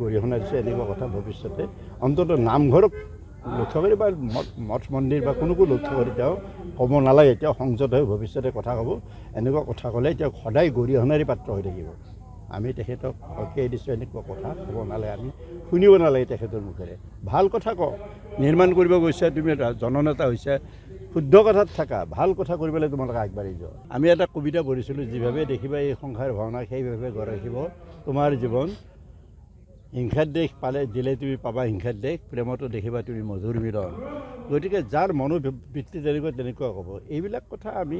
গৰিহণা দিছে এনেকুৱা কথা ভৱিষ্যতে। অন্ততঃ নামঘৰক লক্ষ্য কৰি বা মঠ মন্দিৰ বা কোনোকো লক্ষ্য কৰি তেওঁ ক'ব নালাগে তেওঁ সংযত হৈ ভৱিষ্যতে কথা ক'ব। এনেকুৱা কথা ক'লে তেওঁ সদায় গৰিহণাৰী পাত্ৰ হৈ থাকিব। আমি তেখেতক সকীয়াই দিছোঁ এনেকুৱা কথা ক'ব নালাগে আমি শুনিব নালাগে তেখেতৰ মুখেৰে। ভাল কথা কওঁ নিৰ্মাণ কৰিব গৈছা তুমি এটা জননেতা হৈছা শুদ্ধ কথাত থাকা ভাল কথা কৰিবলৈ তোমালোকে আগবাঢ়ি যোৱা। আমি এটা কবিতা পঢ়িছিলোঁ যিভাৱে দেখিবা এই সংসাৰ ভাওনা সেইভাৱে গঢ় ৰাখিব তোমাৰ জীৱন হিংসাৰ দেশ পালে দিলে তুমি পাবা হিংসাৰ দেশ প্ৰেমতো দেখিবা তুমি মধুৰ মিলন। গতিকে যাৰ মনোবৃত্তি তেনেকুৱা তেনেকুৱা ক'ব এইবিলাক কথা আমি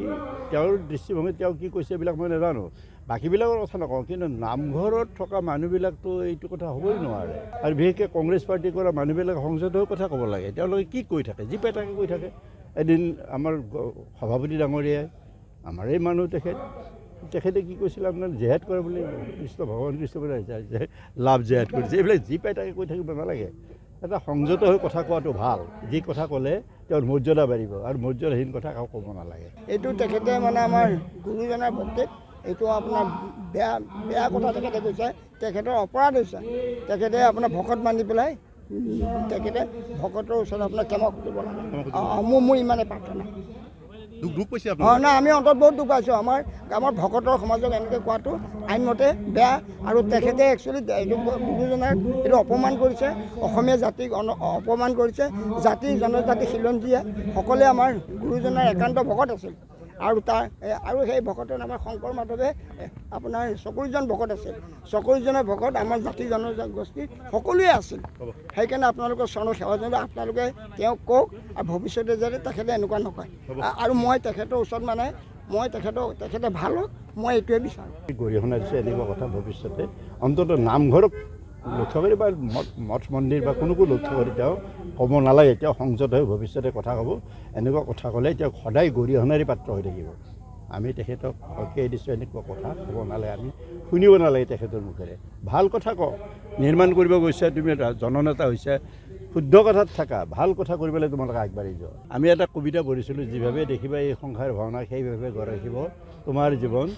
তেওঁৰ দৃষ্টিভংগীত তেওঁ কি কৈছে এইবিলাক মই নাজানো। বাকীবিলাকৰ কথা নকওঁ কিন্তু নামঘৰত থকা মানুহবিলাকতো এইটো কথা হ'বই নোৱাৰে। আৰু বিশেষকৈ কংগ্ৰেছ পাৰ্টি কৰা মানুহবিলাক সংসদ হৈ কথা ক'ব লাগে। তেওঁলোকে কি কৈ থাকে? যি পাই তাকে কৈ থাকে। এদিন আমাৰ সভাপতি ডাঙৰীয়াই আমাৰেই মানুহ তেখেত তেখেতে কি কৈছিলে আপোনাৰ জেহাদ কৰে বুলি কৃষ্ণ ভগৱান কৃষ্ণ বুলি লাভ জেহাদ কৰিছে। এইবিলাক যি পাই তাকে কৈ থাকিব নালাগে। এটা সংযত হৈ কথা কোৱাটো ভাল। যি কথা ক'লে তেওঁৰ মৰ্যাদা বাঢ়িব আৰু মৰ্যাদাহীন কথা কাকো ক'ব নালাগে। এইটো তেখেতে মানে আমাৰ গুৰুজনাৰ ভক্তিত এইটো আপোনাৰ বেয়া বেয়া কথা তেখেতে কৈছে তেখেতৰ অপৰাধ হৈছে। তেখেতে আপোনাৰ ভকত বান্ধি পেলাই তেখেতে ভকতৰ ওচৰত আপোনাৰ ক্ষমা খুজিব লাগে মোৰ মোৰ ইমানেই প্ৰাৰ্থনা। দুখ দুখ পাইছে অঁ নাই আমি অন্তত বহুত দুখ পাইছোঁ। আমাৰ আমাৰ ভকতৰ সমাজক এনেকৈ কোৱাটো আইনমতে বেয়া আৰু তেখেতে একচুৱেলি গুৰুজনাক এইটো অপমান কৰিছে। অসমীয়া জাতিক অপমান কৰিছে। জাতি জনজাতি খিলঞ্জীয়া সকলোৱে আমাৰ গুৰুজনাৰ একান্ত ভকত আছিল। আৰু তাৰ আৰু সেই ভকতৰ নাম শংকৰ মাধৱে আপোনাৰ চকুৰিজন ভকত আছিল। চকুৰিজনৰ ভকত আমাৰ জাতি জনগোষ্ঠী সকলোৱে আছিল। সেইকাৰণে আপোনালোকৰ চৰণৰ সেৱা জনাই আপোনালোকে তেওঁক কওক আৰু ভৱিষ্যতে যাতে তেখেতে এনেকুৱা নকয়। আৰু মই তেখেতৰ ওচৰত মানে মই তেখেতক তেখেতে ভাল হওক মই এইটোৱে বিচাৰোঁ। গৰিহণা দিছে এনেকুৱা কথা ভৱিষ্যতে? অন্ততঃ নামঘৰক লক্ষ্য কৰি বা মঠ মঠ মন্দিৰ বা কোনোকো লক্ষ্য কৰি তেওঁ ক'ব নালাগে তেওঁ সংযত হৈ ভৱিষ্যতে কথা ক'ব। এনেকুৱা কথা ক'লে তেওঁ সদায় গৰিহণাৰী পাত্ৰ হৈ থাকিব। আমি তেখেতক সকীয়াই দিছোঁ এনেকুৱা কথা ক'ব নালাগে আমি শুনিব নালাগে তেখেতৰ মুখেৰে। ভাল কথা কওঁ নিৰ্মাণ কৰিব গৈছা তুমি এটা জননেতা হৈছা শুদ্ধ কথাত থাকা ভাল কথা কৰিবলৈ তোমালোকে আগবাঢ়ি যোৱা। আমি এটা কবিতা পঢ়িছিলোঁ যিভাৱে দেখিবা এই সংসাৰ ভাওনা সেইভাৱে গঢ় ৰাখিব তোমাৰ জীৱন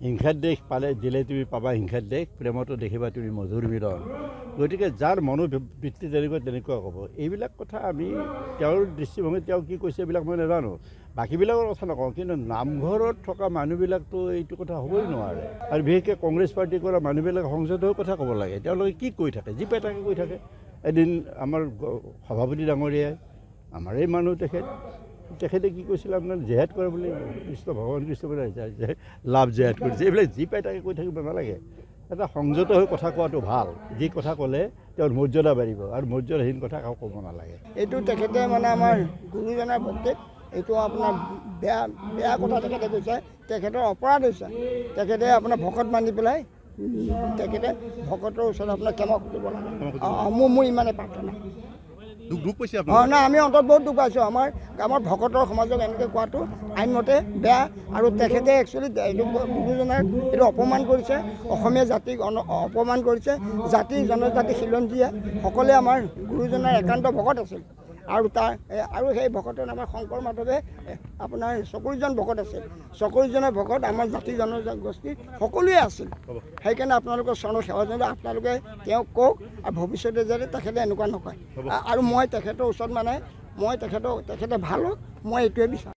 হিংসাৰ দেশ পালে দিলে তুমি পাবা হিংসাৰ দেশ প্ৰেমতো দেখিবা তুমি মধুৰ মিলন। গতিকে যাৰ মনোবৃত্তি তেনেকুৱা তেনেকুৱা ক'ব এইবিলাক কথা আমি তেওঁৰ দৃষ্টিভংগীত তেওঁ কি কৈছে এইবিলাক মই নাজানো। বাকীবিলাকৰ কথা নকওঁ কিন্তু নামঘৰত থকা মানুহবিলাকতো এইটো কথা হ'বই নোৱাৰে। আৰু বিশেষকৈ কংগ্ৰেছ পাৰ্টি কৰা মানুহবিলাক সংসদ হৈ কথা ক'ব লাগে। তেওঁলোকে কি কৈ থাকে? যি পাই তাকে কৈ থাকে। এদিন আমাৰ সভাপতি ডাঙৰীয়াই আমাৰেই মানুহ তেখেত। তেখেতে কি কৈছিলে আপোনাৰ জেহাদ কৰে বুলি? কৃষ্ণ ভগৱান কৃষ্ণ বুলি লাভ জেহাদ কৰিছে। এইবিলাক যি পাই তাকে কৈ থাকিব নালাগে। এটা সংযত হৈ কথা কোৱাটো ভাল। যি কথা ক'লে তেওঁৰ মৰ্যাদা বাঢ়িব আৰু মৰ্যাদাহীন কথা কাকো ক'ব নালাগে। এইটো তেখেতে মানে আমাৰ গুৰুজনাৰ ভক্তিত এইটো আপোনাৰ বেয়া বেয়া কথা তেখেতে কৈছে। তেখেতৰ অপৰাধ হৈছে। তেখেতে আপোনাৰ ভকত বান্ধি পেলাই তেখেতে ভকতৰ ওচৰত আপোনাৰ ক্ষমা খুজিব লাগে মোৰ মোৰ ইমানেই প্ৰাৰ্থনা। দুখ দুখ পাইছে নাই আমি অন্তত বহুত দুখ পাইছোঁ। আমাৰ আমাৰ ভকতৰ সমাজক এনেকৈ কোৱাটো আইনমতে বেয়া আৰু তেখেতে একচুৱেলি গুৰুজনাক এইটো অপমান কৰিছে। অসমীয়া জাতিক অপমান কৰিছে। জাতি জনজাতি খিলঞ্জীয়া সকলোৱে আমাৰ গুৰুজনাৰ একান্ত ভকত আছিল। আৰু তাৰ আৰু সেই ভকতৰ নাম শংকৰ মাধৱে আপোনাৰ চকুৰিজন ভকত আছিল। চকুৰিজনৰ ভকত আমাৰ জাতি জনগোষ্ঠী সকলোৱে আছিল। সেইকাৰণে আপোনালোকৰ চৰণৰ সেৱা জনাই আপোনালোকে তেওঁক কওক আৰু ভৱিষ্যতে যাতে তেখেতে এনেকুৱা নকয় আৰু মই তেখেতৰ ওচৰত মানে মই তেখেতক তেখেতে ভাল হওক মই এইটোৱে বিচাৰোঁ।